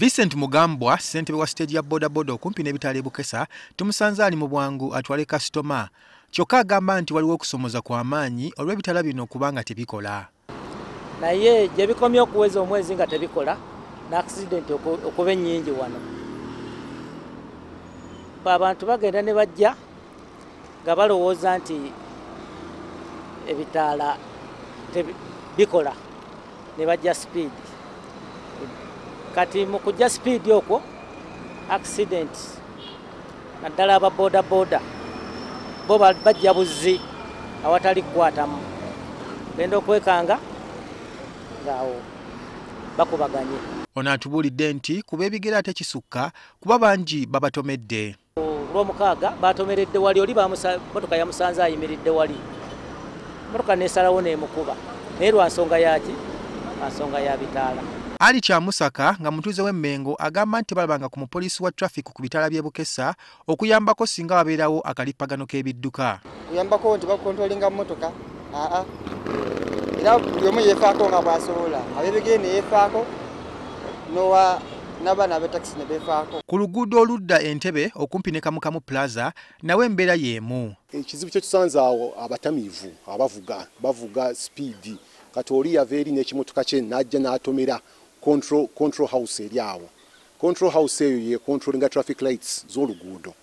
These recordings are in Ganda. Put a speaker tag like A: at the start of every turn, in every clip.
A: vincent mugambwa ssentebe wa siteegi ya bodaboda okumpi n'ebitaala e bukesa tumusanze ali mu bwangu atwale kasitoma. Kyokka agamba nti waliwo okusomoza kw'amaanyi olw'ebitala bino kubanga tebikola.
B: Naye gye bikomye okuweza omwezi nga tebikola n'akisidenti okuba ennyingi wano. Abantu bagenda ne bajja nga balowooza nti ebitaala bikola ne bajja sipiidi kati mu kujja sipiidi okwo accident. Naddala aba boda boda bo bajja buzzi awatali kukwatamu. Genda okwekanga ngaawo bakubaganye.
A: Ono atubuulidde nti kuba ebigere ate kisukka kuba bangi babatomedde.
B: Olwomukaaga batomeredde wali oli motoka yamusanze ayimiridde wali. Motoka nesalawo nemukuba. Naye lwa nsonga yaki lwa nsonga ya bitaala
A: ali kyamusaka nga mutuuze w'emmengo agamba nti balabanga ku mupoliisi wa traffic ku bitaala by'e bukesa okuyambako singa wabeerawo akalippagano k'ebidduka.
C: Kuyambako nti bakontrolinga motoka aa. Era buli omu yeefaako nga bwasobola. Abebigere ne yeefaako nowa n'abaana abetakisi ne beefaako.
A: Ku luguudo oludda entebe okumpi ne kamukamu plaza nawe embeera y'emu.
D: Ekizibu kye tusanze awo abatamiivu abavuga bavuga sipiidi kati oli yava eri n'ekimotoka kye n'ajja n'atomera control, control house eri awo. Control house eyo ye controllinga traffic lights z'oluguudo.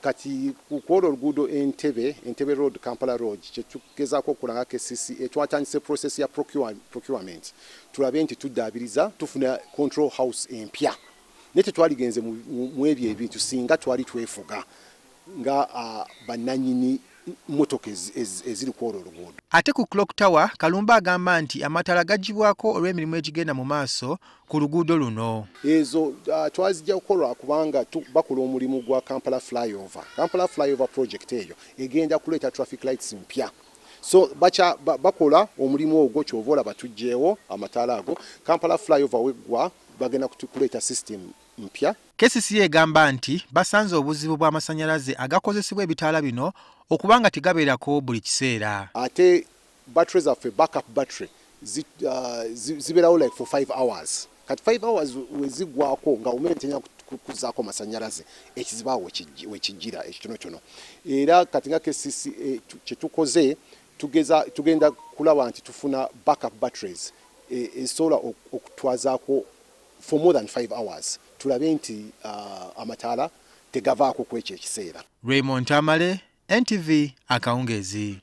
D: Kati kwolwo oluguudo entebe entebe road kampala road kyetugezaako okulanga kcca twatandise process ya procurement. Tulabe nti tuddaabiriza tufuna control house empya. Naye tetwaligenze mu ebyo ebintu singa twali twefuga nga uh, bannanyini motoka eziri kwolwo oluguudo
A: ate ku clock tower kalumba agamba nti amataala gagibwako olw'emirimu egigenda mu maaso ku luguudo luno.
D: Ezo uh, twazijja kukolwa kubanga bakola omulimu gwa kampala flyover. Kampala flyover project eyo egenda kuleeta traffic lights mpya. So bacha bakola omulimu ogwo kyova olaba tujjeewo amataala ago. Kampala flyover weggwa bagenda kuleeta system mpya.
A: KCCA egamba nti basanze obuzibu bw'amasannyalaze agakozesebwa ebitaala bino okuba nga tegabeerako buli kiseera.
D: Ate battery zaffe backup battery zibeerawo like for 5 hours. Kati 5 hours wezigwako nga umene tenya kuzaako masannyalaze ekizibu awo wekijjira ekitonotono era kati nga KCCA kyetukoze tugenda kulaba nti tufuna backup batteries ezisobola okutwazaako for more than 5 hours tulabe nti uh, amataala tegavaako kwekyo ekiseera.
A: Raymond amale ntv akawungezi